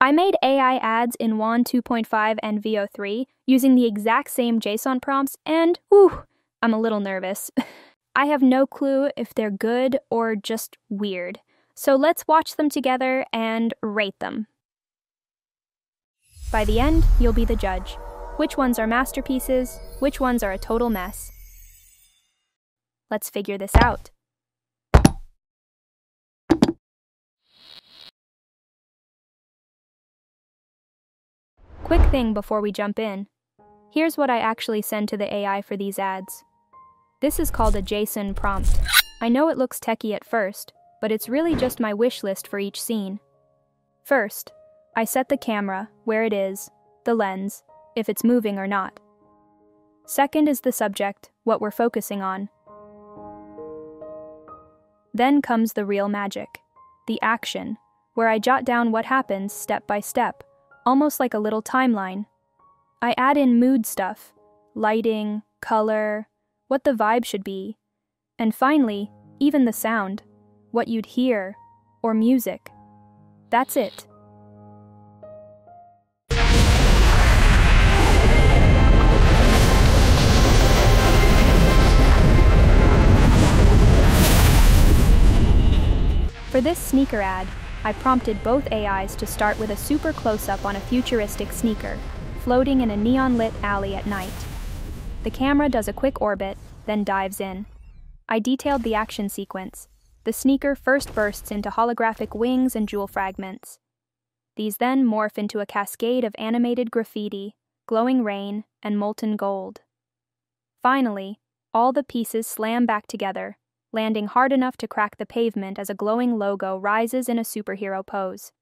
I made AI ads in WAN 2.5 and Veo 3 using the exact same JSON prompts, and whew, I'm a little nervous. I have no clue if they're good or just weird. So let's watch them together and rate them. By the end, you'll be the judge. Which ones are masterpieces, which ones are a total mess. Let's figure this out. Quick thing before we jump in. Here's what I actually send to the AI for these ads. This is called a JSON prompt. I know it looks techy at first, but it's really just my wish list for each scene. First, I set the camera, where it is, the lens, if it's moving or not. Second is the subject, what we're focusing on. Then comes the real magic, the action, where I jot down what happens step by step, almost like a little timeline. I add in mood stuff, lighting, color, what the vibe should be, and finally, even the sound, what you'd hear, or music. That's it. For this sneaker ad, I prompted both AIs to start with a super close-up on a futuristic sneaker, floating in a neon-lit alley at night. The camera does a quick orbit, then dives in. I detailed the action sequence. The sneaker first bursts into holographic wings and jewel fragments. These then morph into a cascade of animated graffiti, glowing rain, and molten gold. Finally, all the pieces slam back together, landing hard enough to crack the pavement as a glowing logo rises in a superhero pose.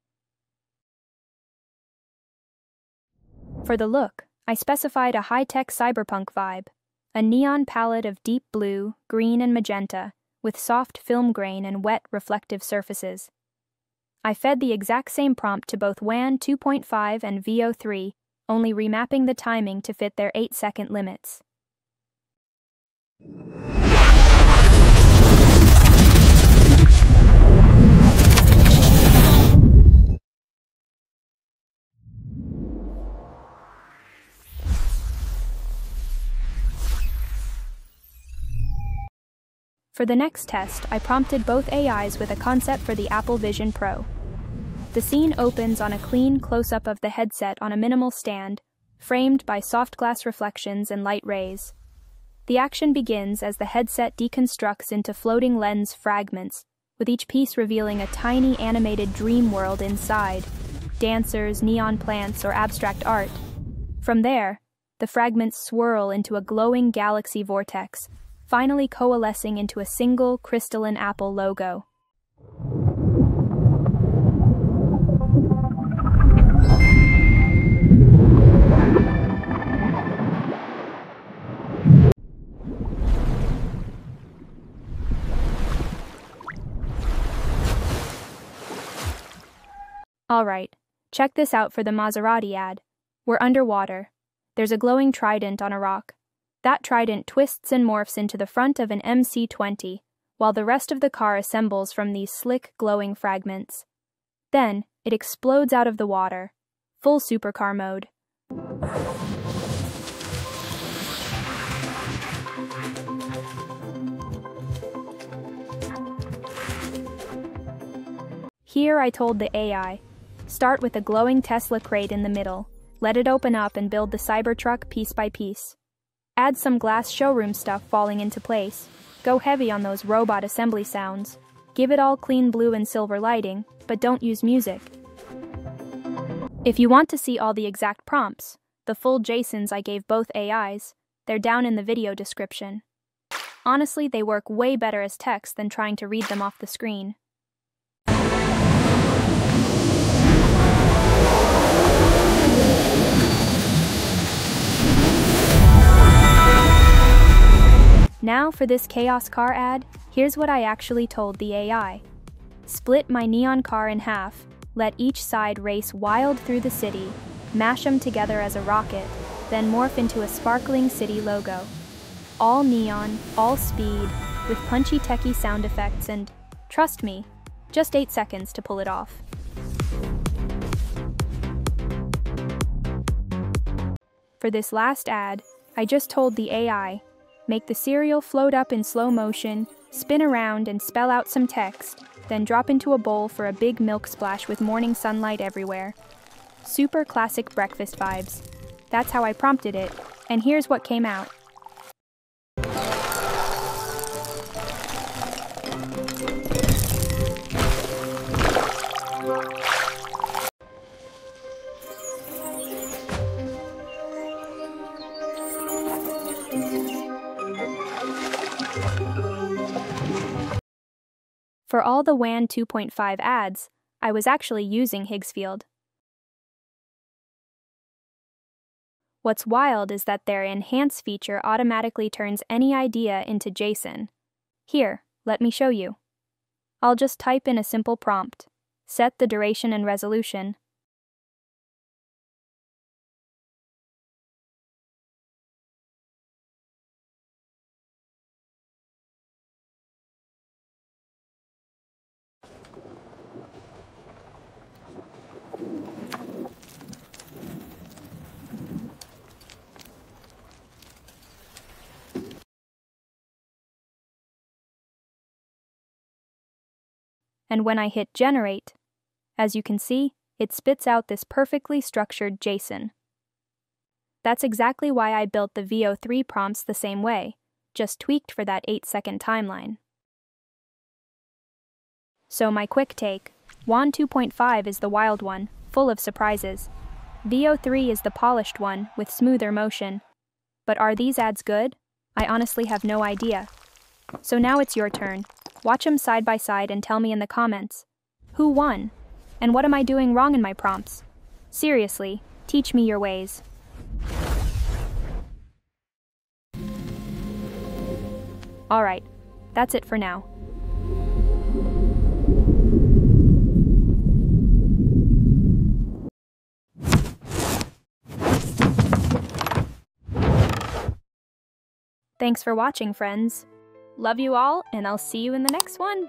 For the look, I specified a high-tech cyberpunk vibe, a neon palette of deep blue, green, and magenta, with soft film grain and wet, reflective surfaces. I fed the exact same prompt to both WAN 2.5 and Veo 3, only remapping the timing to fit their 8-second limits. For the next test, I prompted both AIs with a concept for the Apple Vision Pro. The scene opens on a clean close-up of the headset on a minimal stand, framed by soft glass reflections and light rays. The action begins as the headset deconstructs into floating lens fragments, with each piece revealing a tiny animated dream world inside dancers, neon plants, or abstract art. From there, the fragments swirl into a glowing galaxy vortex, finally coalescing into a single crystalline Apple logo. Alright, check this out for the Maserati ad. We're underwater. There's a glowing trident on a rock. That trident twists and morphs into the front of an MC20, while the rest of the car assembles from these slick, glowing fragments. Then, it explodes out of the water. Full supercar mode. Here I told the AI, start with a glowing Tesla crate in the middle, let it open up and build the Cybertruck piece by piece. Add some glass showroom stuff falling into place. Go heavy on those robot assembly sounds. Give it all clean blue and silver lighting, but don't use music. If you want to see all the exact prompts, the full JSONs I gave both AIs, they're down in the video description. Honestly, they work way better as text than trying to read them off the screen. for this chaos car ad, here's what I actually told the AI. Split my neon car in half, let each side race wild through the city, mash them together as a rocket, then morph into a sparkling city logo. All neon, all speed, with punchy techie sound effects and, trust me, just 8 seconds to pull it off. For this last ad, I just told the AI make the cereal float up in slow motion, spin around and spell out some text, then drop into a bowl for a big milk splash with morning sunlight everywhere. Super classic breakfast vibes. That's how I prompted it, and here's what came out. For all the WAN 2.5 ads, I was actually using Higgsfield. What's wild is that their Enhance feature automatically turns any idea into JSON. Here, let me show you. I'll just type in a simple prompt, set the duration and resolution, and when I hit Generate, as you can see, it spits out this perfectly structured JSON. That's exactly why I built the Veo 3 prompts the same way, just tweaked for that 8 second timeline. So my quick take, WAN 2.5 is the wild one, full of surprises. Veo 3 is the polished one, with smoother motion. But are these ads good? I honestly have no idea. So now it's your turn. Watch them side by side and tell me in the comments. Who won? And what am I doing wrong in my prompts? Seriously, teach me your ways. Alright, that's it for now. Thanks for watching, friends. Love you all, and I'll see you in the next one.